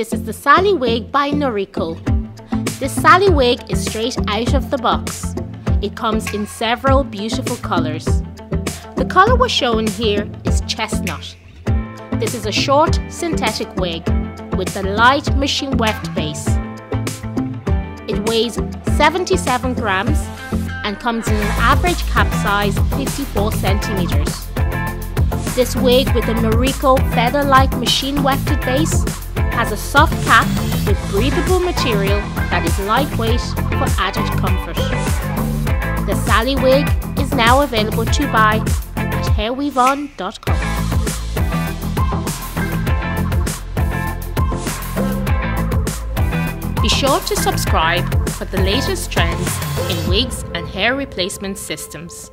This is the Sally wig by Noriko. This Sally wig is straight out of the box. It comes in several beautiful colours. The colour we're showing here is chestnut. This is a short synthetic wig with a light machine weft base. It weighs 77 grams and comes in an average cap size 54 centimeters. This wig with a Noriko feather-like machine wefted base has a soft cap with breathable material that is lightweight for added comfort. The Sally wig is now available to buy at hairweavon.com. Be sure to subscribe for the latest trends in wigs and hair replacement systems.